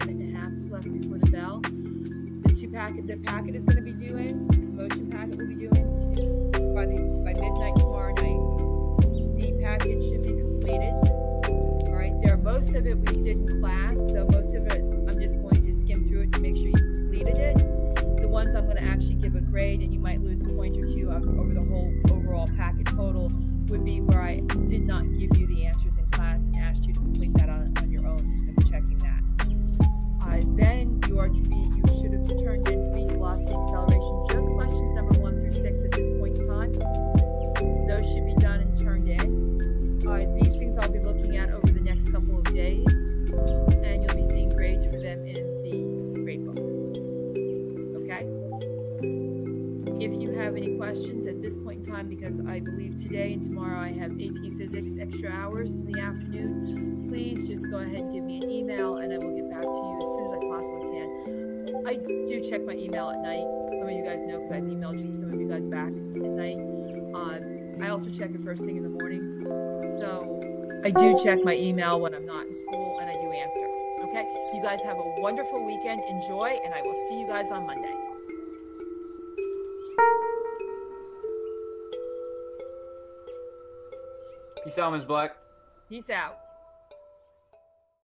minute and a half left before the bell. The two packet, the packet is going to be doing, motion packet will be doing to, by the by midnight tomorrow night. The packet should be completed. All right, there are most of it we did in class, so most of it I'm just going to skim through it to make sure you completed it. The ones I'm going to actually give a grade, and you might lose a point or two over over the whole overall packet total, would be If you have any questions at this point in time, because I believe today and tomorrow I have AP Physics extra hours in the afternoon, please just go ahead and give me an email and I will get back to you as soon as I possibly can. I do check my email at night. Some of you guys know because I've emailed you, some of you guys back at night. Um, I also check it first thing in the morning. So I do check my email when I'm not in school and I do answer. Okay? You guys have a wonderful weekend. Enjoy, and I will see you guys on Monday. Peace out, Ms. Black. Peace out.